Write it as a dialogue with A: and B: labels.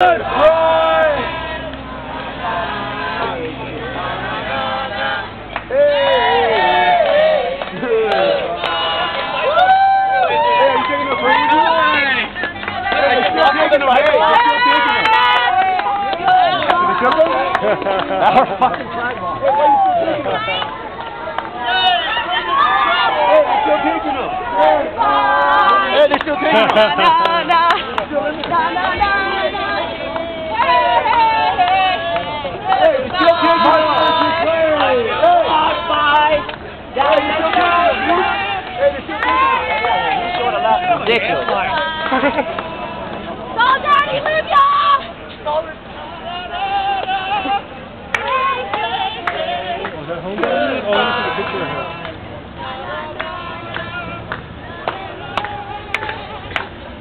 A: Our fucking flag ball. Hey, why you still taking them? Hey, they're still taking them. Hey, they're still taking them. Hey, they're still taking them. Hey, they're still taking them.
B: Ridiculous.
C: Daddy, Libya!
A: Oh, is that home? Oh, I want to a picture of her.